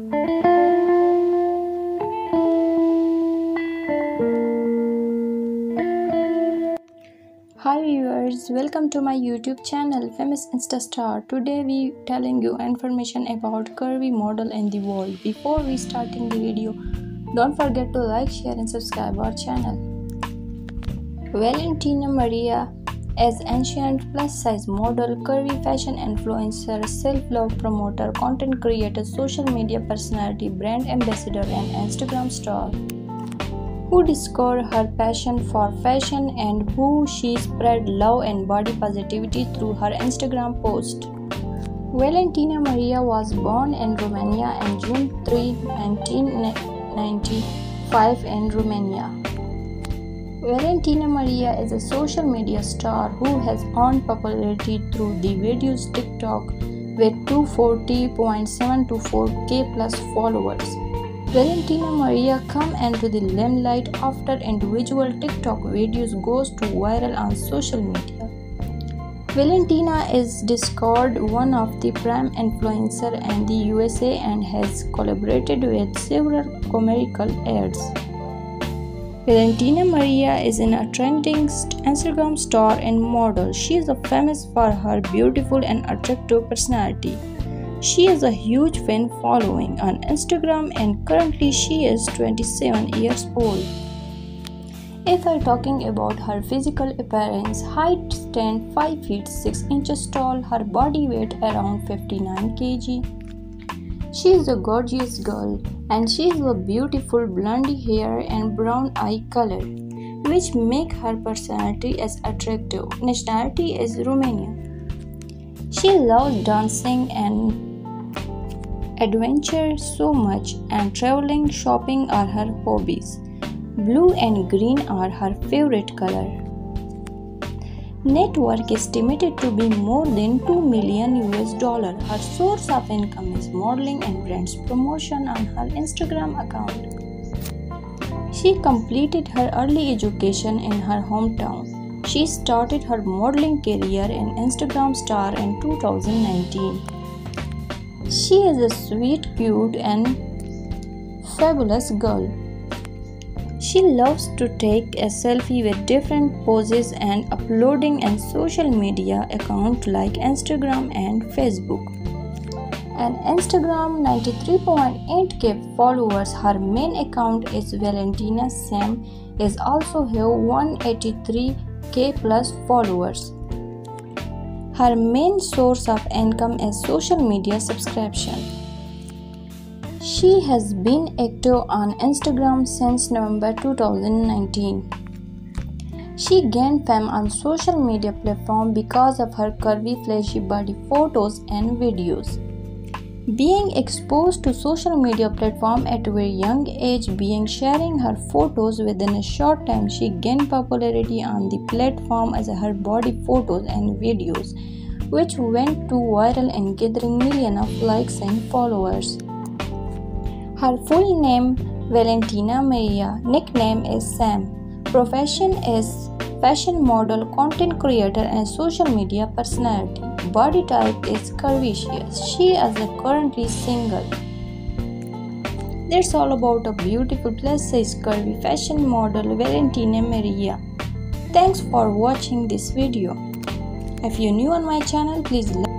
Hi viewers, welcome to my YouTube channel Famous Insta Star. Today we telling you information about curvy model in the world. Before we starting the video, don't forget to like, share and subscribe our channel. Valentina Maria as ancient plus size model, curvy fashion influencer, self-love promoter, content creator, social media personality, brand ambassador and Instagram star who discovered her passion for fashion and who she spread love and body positivity through her Instagram post. Valentina Maria was born in Romania on June 3, 1995 in Romania. Valentina Maria is a social media star who has earned popularity through the videos TikTok with 240.724k plus followers. Valentina Maria come into the limelight after individual TikTok videos goes to viral on social media. Valentina is discovered one of the prime influencer in the USA and has collaborated with several commercial ads. Valentina Maria is an a trending Instagram star and model. She is famous for her beautiful and attractive personality. She has a huge fan following on Instagram and currently she is 27 years old. If I'm talking about her physical appearance, height stand 5 feet 6 inches tall, her body weight around 59 kg. She is a gorgeous girl and she has a beautiful blonde hair and brown eye color, which make her personality as attractive. Nationality is Romanian. She loves dancing and adventure so much and traveling shopping are her hobbies. Blue and green are her favorite color. Net worth estimated to be more than 2 million US dollar. Her source of income is modeling and brands promotion on her Instagram account. She completed her early education in her hometown. She started her modeling career in Instagram star in 2019. She is a sweet, cute, and fabulous girl. She loves to take a selfie with different poses and uploading on social media accounts like Instagram and Facebook. And Instagram 93.8k followers. Her main account is Valentina Sam is also have 183k plus followers. Her main source of income is social media subscription. She has been active on Instagram since November 2019. She gained fame on social media platform because of her curvy flashy body photos and videos. Being exposed to social media platform at a very young age, being sharing her photos within a short time, she gained popularity on the platform as her body photos and videos, which went to viral and gathering millions of likes and followers. Her full name Valentina Maria, nickname is Sam. Profession is fashion model, content creator, and social media personality. Body type is curvaceous. She is currently single. That's all about a beautiful plus size curvy fashion model Valentina Maria. Thanks for watching this video. If you're new on my channel, please like